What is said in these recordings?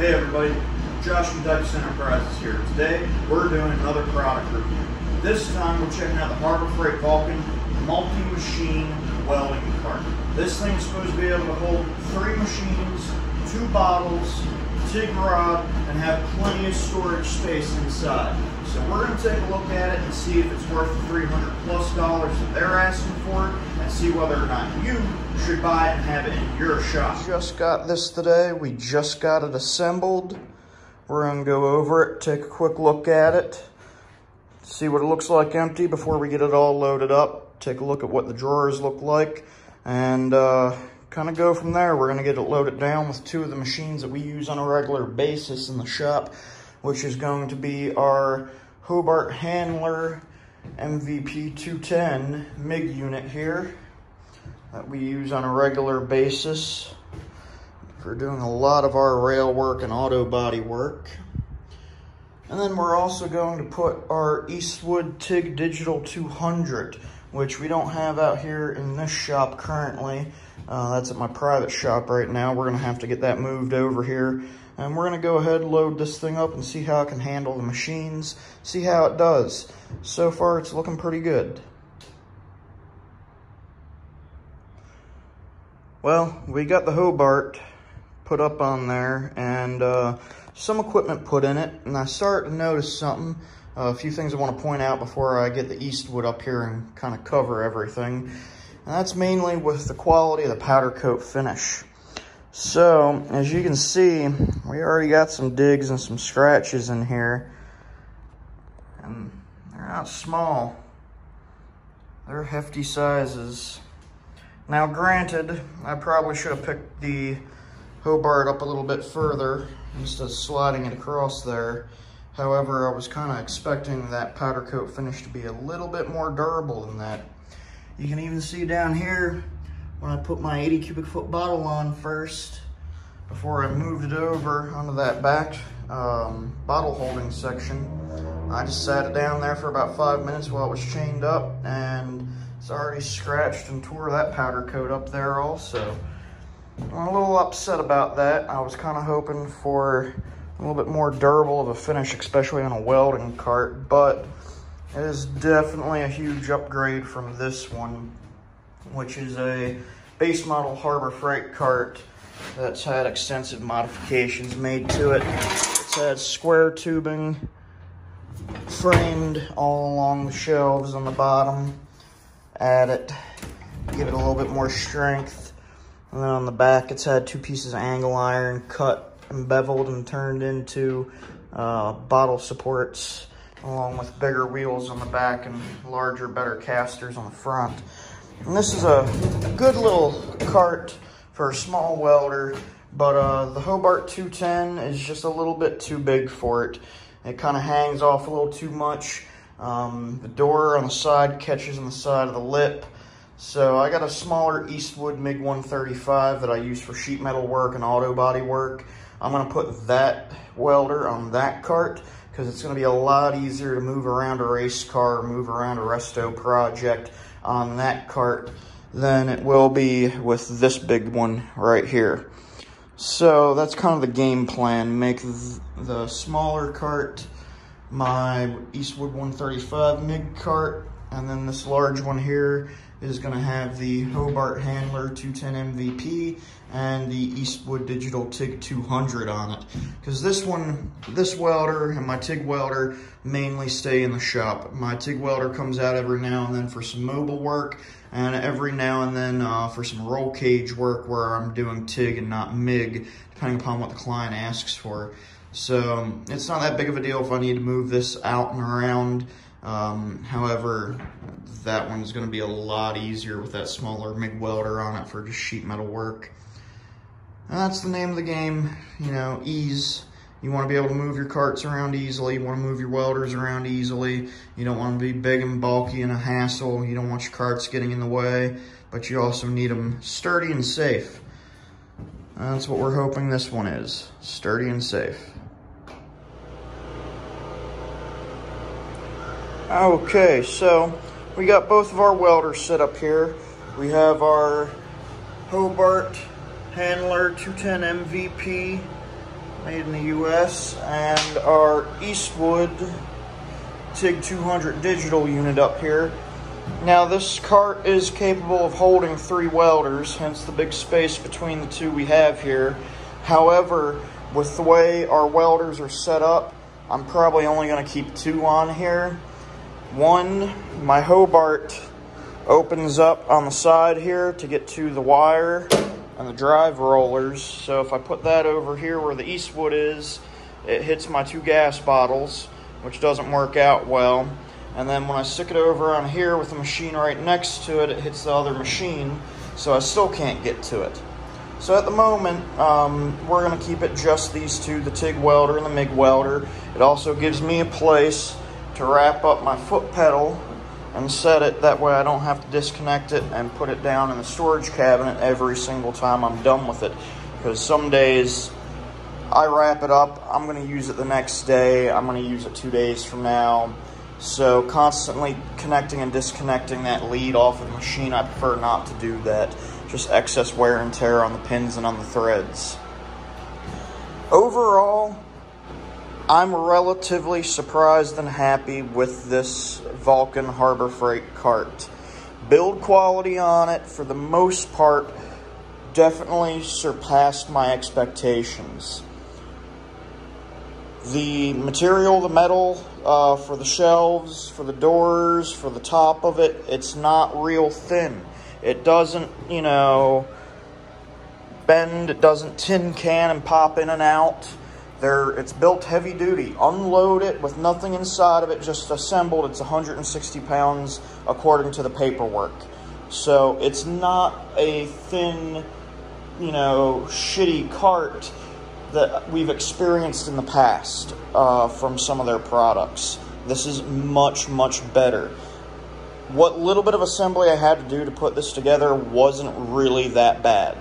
Hey everybody, Josh from Dicus Enterprises here. Today we're doing another product review. This time we're checking out the Harbor Freight Vulcan multi-machine welding cart. This thing is supposed to be able to hold three machines, two bottles, TIG rod, and have plenty of storage space inside. So we're going to take a look at it and see if it's worth the 300 plus dollars that they're asking for and see whether or not you should buy it and have it in your shop. Just got this today. We just got it assembled. We're going to go over it, take a quick look at it, see what it looks like empty before we get it all loaded up, take a look at what the drawers look like, and uh, kind of go from there. We're going to get it loaded down with two of the machines that we use on a regular basis in the shop, which is going to be our Hobart Handler MVP 210 MIG unit here that we use on a regular basis for doing a lot of our rail work and auto body work. And then we're also going to put our Eastwood TIG Digital 200, which we don't have out here in this shop currently. Uh, that's at my private shop right now. We're gonna have to get that moved over here. And we're gonna go ahead and load this thing up and see how it can handle the machines, see how it does. So far, it's looking pretty good. Well, we got the Hobart put up on there and uh, some equipment put in it. And I started to notice something, uh, a few things I want to point out before I get the Eastwood up here and kind of cover everything. And that's mainly with the quality of the powder coat finish. So, as you can see, we already got some digs and some scratches in here. And they're not small. They're hefty sizes. Now, granted, I probably should have picked the Hobart up a little bit further instead of sliding it across there. However, I was kind of expecting that powder coat finish to be a little bit more durable than that. You can even see down here when I put my 80 cubic foot bottle on first, before I moved it over onto that back um, bottle holding section, I just sat it down there for about five minutes while it was chained up and it's already scratched and tore that powder coat up there also. I'm a little upset about that. I was kind of hoping for a little bit more durable of a finish, especially on a welding cart, but it is definitely a huge upgrade from this one, which is a base model Harbor Freight cart that's had extensive modifications made to it. It's had square tubing framed all along the shelves on the bottom. Add it, give it a little bit more strength and then on the back, it's had two pieces of angle iron cut and beveled and turned into uh, bottle supports, along with bigger wheels on the back and larger, better casters on the front. And this is a good little cart for a small welder, but uh, the Hobart 210 is just a little bit too big for it. It kind of hangs off a little too much. Um, the door on the side catches on the side of the lip. So I got a smaller Eastwood MiG 135 that I use for sheet metal work and auto body work. I'm gonna put that welder on that cart because it's gonna be a lot easier to move around a race car move around a resto project on that cart than it will be with this big one right here. So that's kind of the game plan. Make the smaller cart my Eastwood 135 MiG cart and then this large one here is going to have the Hobart Handler 210 MVP and the Eastwood Digital TIG 200 on it. Because this one, this welder and my TIG welder mainly stay in the shop. My TIG welder comes out every now and then for some mobile work and every now and then uh, for some roll cage work where I'm doing TIG and not MIG, depending upon what the client asks for. So it's not that big of a deal if I need to move this out and around. Um, however, that one's going to be a lot easier with that smaller MIG welder on it for just sheet metal work. And that's the name of the game, you know, ease. You want to be able to move your carts around easily. You want to move your welders around easily. You don't want to be big and bulky and a hassle. You don't want your carts getting in the way, but you also need them sturdy and safe. That's what we're hoping this one is, sturdy and safe. Okay, so we got both of our welders set up here. We have our Hobart Handler 210 MVP made in the US, and our Eastwood TIG 200 digital unit up here. Now this cart is capable of holding three welders, hence the big space between the two we have here. However, with the way our welders are set up, I'm probably only going to keep two on here. One, my Hobart opens up on the side here to get to the wire and the drive rollers. So if I put that over here where the Eastwood is, it hits my two gas bottles, which doesn't work out well. And then when I stick it over on here with the machine right next to it, it hits the other machine, so I still can't get to it. So at the moment, um, we're going to keep it just these two, the TIG welder and the MIG welder. It also gives me a place to wrap up my foot pedal and set it. That way I don't have to disconnect it and put it down in the storage cabinet every single time I'm done with it. Because some days I wrap it up, I'm going to use it the next day, I'm going to use it two days from now. So constantly connecting and disconnecting that lead off of the machine, I prefer not to do that. Just excess wear and tear on the pins and on the threads. Overall, I'm relatively surprised and happy with this Vulcan Harbor Freight cart. Build quality on it, for the most part, definitely surpassed my expectations. The material, the metal uh, for the shelves, for the doors, for the top of it, it's not real thin. It doesn't, you know, bend, it doesn't tin can and pop in and out. There, it's built heavy duty. Unload it with nothing inside of it, just assembled. It's 160 pounds according to the paperwork. So it's not a thin, you know, shitty cart that we've experienced in the past uh, from some of their products. This is much, much better. What little bit of assembly I had to do to put this together wasn't really that bad.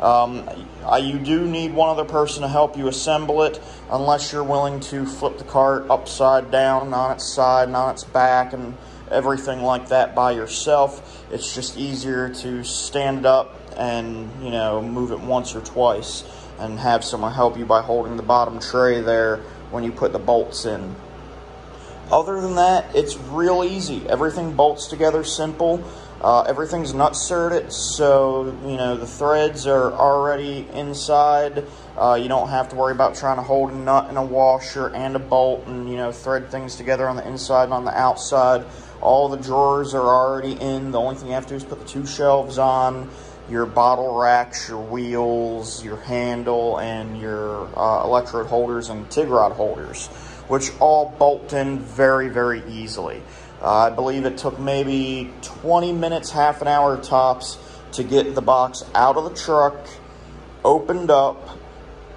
Um, I, you do need one other person to help you assemble it, unless you're willing to flip the cart upside down on its side on its back and everything like that by yourself. It's just easier to stand it up and, you know, move it once or twice and have someone help you by holding the bottom tray there when you put the bolts in. Other than that, it's real easy. Everything bolts together simple. Uh, everything's nutserted, so you know the threads are already inside. Uh, you don't have to worry about trying to hold a nut and a washer and a bolt and you know thread things together on the inside and on the outside. All the drawers are already in. The only thing you have to do is put the two shelves on, your bottle racks, your wheels, your handle, and your uh, electrode holders and TIG rod holders, which all bolt in very, very easily. Uh, I believe it took maybe 20 minutes, half an hour tops to get the box out of the truck, opened up,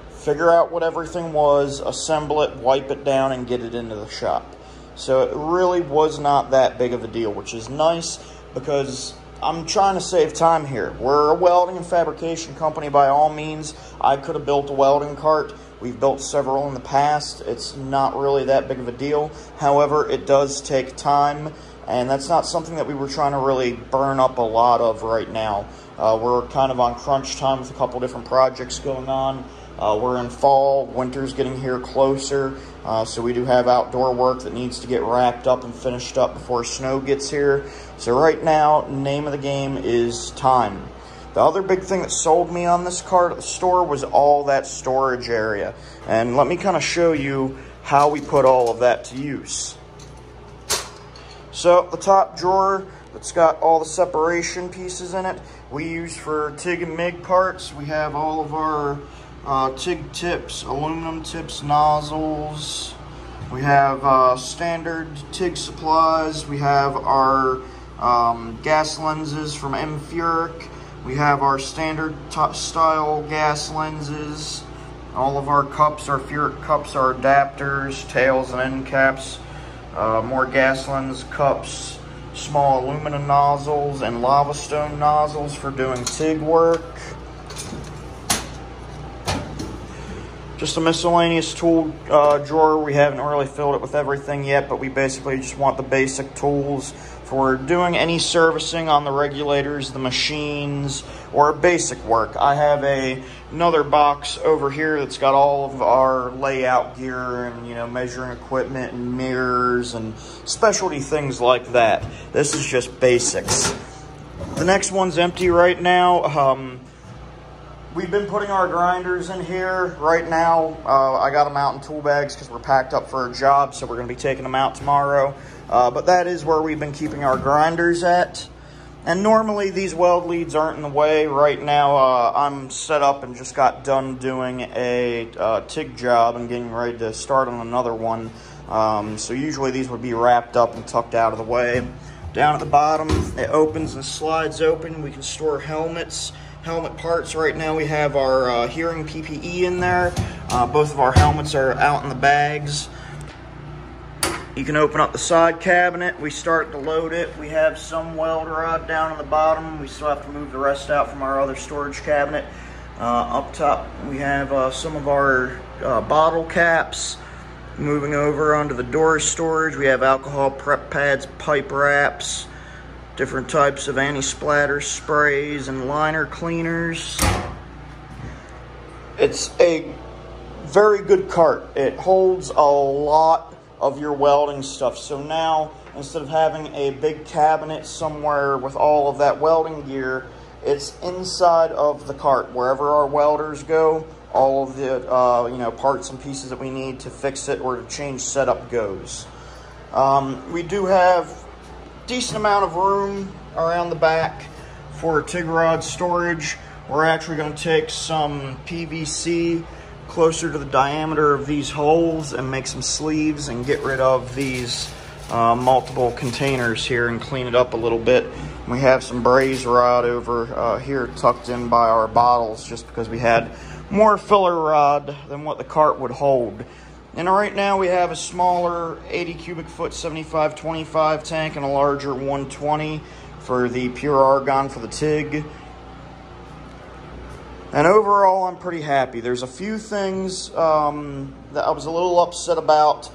figure out what everything was, assemble it, wipe it down, and get it into the shop. So it really was not that big of a deal, which is nice because I'm trying to save time here. We're a welding and fabrication company by all means. I could have built a welding cart We've built several in the past. It's not really that big of a deal. However, it does take time, and that's not something that we were trying to really burn up a lot of right now. Uh, we're kind of on crunch time with a couple different projects going on. Uh, we're in fall, winter's getting here closer, uh, so we do have outdoor work that needs to get wrapped up and finished up before snow gets here. So right now, name of the game is time. The other big thing that sold me on this the store was all that storage area. And let me kind of show you how we put all of that to use. So the top drawer that's got all the separation pieces in it, we use for TIG and MIG parts. We have all of our uh, TIG tips, aluminum tips, nozzles. We have uh, standard TIG supplies. We have our um, gas lenses from M. We have our standard top style gas lenses. All of our cups, our Furick cups, our adapters, tails and end caps. Uh, more gas lens cups, small aluminum nozzles, and lava stone nozzles for doing TIG work. just a miscellaneous tool uh, drawer. We haven't really filled it with everything yet, but we basically just want the basic tools for doing any servicing on the regulators, the machines, or basic work. I have a another box over here that's got all of our layout gear and you know measuring equipment and mirrors and specialty things like that. This is just basics. The next one's empty right now. Um, We've been putting our grinders in here right now. Uh, I got them out in tool bags because we're packed up for a job, so we're going to be taking them out tomorrow. Uh, but that is where we've been keeping our grinders at. And normally these weld leads aren't in the way. Right now uh, I'm set up and just got done doing a uh, TIG job and getting ready to start on another one. Um, so usually these would be wrapped up and tucked out of the way. Down at the bottom, it opens and slides open. We can store helmets helmet parts. Right now we have our uh, hearing PPE in there. Uh, both of our helmets are out in the bags. You can open up the side cabinet. We start to load it. We have some weld rod down on the bottom. We still have to move the rest out from our other storage cabinet. Uh, up top we have uh, some of our uh, bottle caps. Moving over onto the door storage, we have alcohol prep pads, pipe wraps, different types of anti-splatter sprays and liner cleaners. It's a very good cart. It holds a lot of your welding stuff. So now, instead of having a big cabinet somewhere with all of that welding gear, it's inside of the cart. Wherever our welders go, all of the uh, you know parts and pieces that we need to fix it or to change setup goes. Um, we do have decent amount of room around the back for TIG rod storage. We're actually going to take some PVC closer to the diameter of these holes and make some sleeves and get rid of these uh, multiple containers here and clean it up a little bit. We have some braze rod over uh, here tucked in by our bottles just because we had more filler rod than what the cart would hold. And right now we have a smaller 80 cubic foot 7525 tank and a larger 120 for the pure argon for the TIG. And overall, I'm pretty happy. There's a few things um, that I was a little upset about.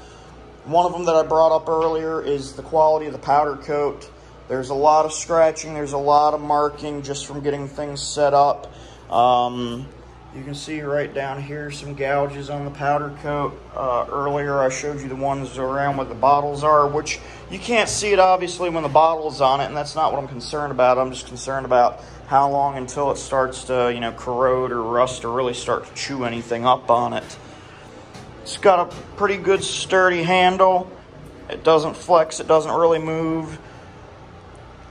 One of them that I brought up earlier is the quality of the powder coat. There's a lot of scratching. There's a lot of marking just from getting things set up. Um, you can see right down here some gouges on the powder coat. Uh, earlier I showed you the ones around where the bottles are, which you can't see it obviously when the bottle's on it, and that's not what I'm concerned about. I'm just concerned about how long until it starts to, you know, corrode or rust or really start to chew anything up on it. It's got a pretty good sturdy handle. It doesn't flex, it doesn't really move.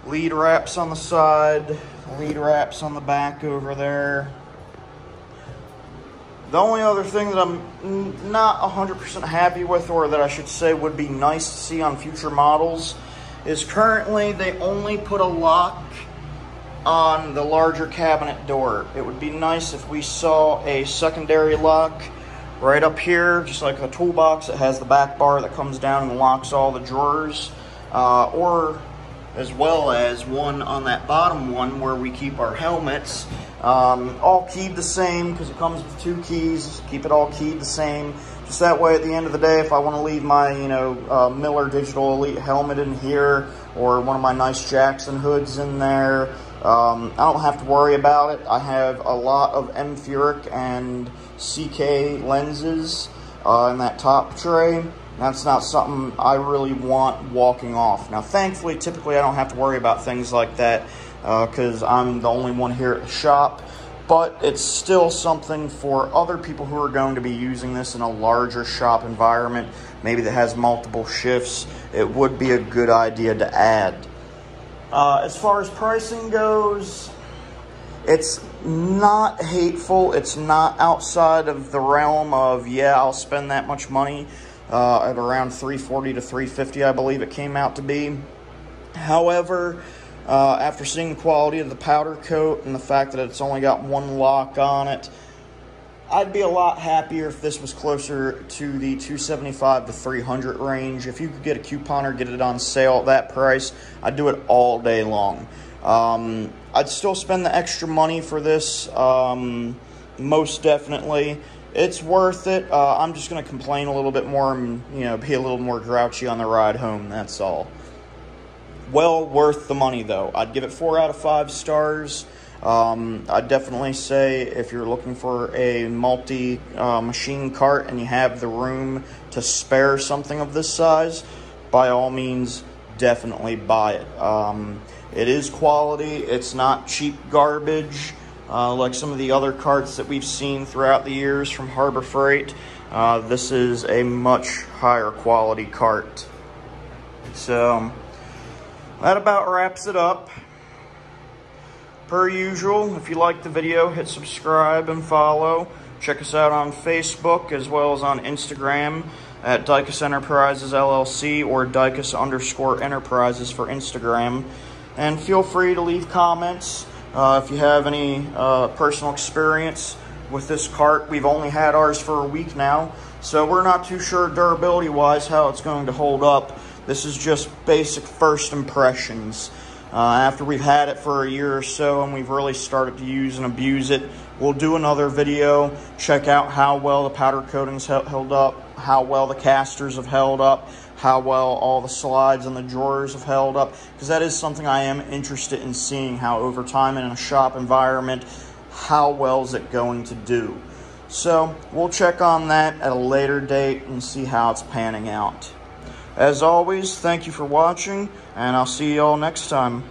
Lead wraps on the side, lead wraps on the back over there. The only other thing that I'm not 100% happy with, or that I should say would be nice to see on future models, is currently they only put a lock on the larger cabinet door. It would be nice if we saw a secondary lock right up here, just like a toolbox that has the back bar that comes down and locks all the drawers, uh, or as well as one on that bottom one where we keep our helmets. Um, all keyed the same because it comes with two keys. Keep it all keyed the same. Just that way at the end of the day, if I want to leave my, you know, uh, Miller Digital Elite helmet in here or one of my nice Jackson hoods in there, um, I don't have to worry about it. I have a lot of M-Furic and CK lenses uh, in that top tray. That's not something I really want walking off. Now, thankfully, typically I don't have to worry about things like that because uh, I'm the only one here at the shop. But it's still something for other people who are going to be using this in a larger shop environment, maybe that has multiple shifts. It would be a good idea to add. Uh, as far as pricing goes, it's not hateful. It's not outside of the realm of, yeah, I'll spend that much money uh, at around 340 to 350 I believe it came out to be. However, uh, after seeing the quality of the powder coat and the fact that it's only got one lock on it, I'd be a lot happier if this was closer to the 275 to 300 range. If you could get a coupon or get it on sale at that price, I'd do it all day long. Um, I'd still spend the extra money for this, um, most definitely it's worth it. Uh, I'm just going to complain a little bit more and, you know, be a little more grouchy on the ride home. That's all. Well worth the money, though. I'd give it four out of five stars. Um, I'd definitely say if you're looking for a multi uh, machine cart and you have the room to spare something of this size, by all means, definitely buy it. Um, it is quality, it's not cheap garbage uh, like some of the other carts that we've seen throughout the years from Harbor Freight. Uh, this is a much higher quality cart. So that about wraps it up. Per usual, if you like the video, hit subscribe and follow. Check us out on Facebook as well as on Instagram at Dicus Enterprises LLC or Dicus underscore Enterprises for Instagram. And feel free to leave comments uh, if you have any uh, personal experience with this cart. We've only had ours for a week now, so we're not too sure durability-wise how it's going to hold up. This is just basic first impressions. Uh, after we've had it for a year or so and we've really started to use and abuse it, we'll do another video, check out how well the powder coatings held up, how well the casters have held up, how well all the slides and the drawers have held up, because that is something I am interested in seeing how over time in a shop environment, how well is it going to do. So we'll check on that at a later date and see how it's panning out. As always, thank you for watching, and I'll see you all next time.